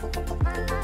Bye.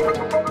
You